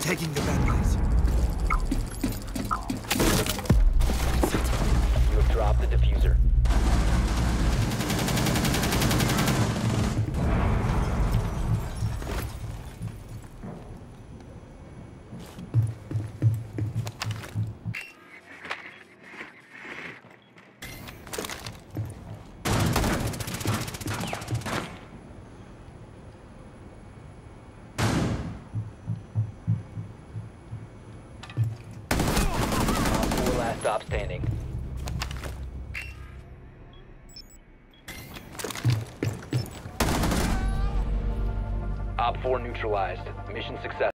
Taking the bad guys. You have dropped the diffuser. Stop standing. Op 4 neutralized. Mission success.